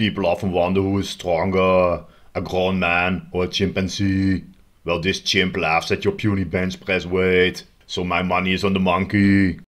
People often wonder who is stronger, a grown man or a chimpanzee. Well, this chimp laughs at your puny bench press weight, so my money is on the monkey.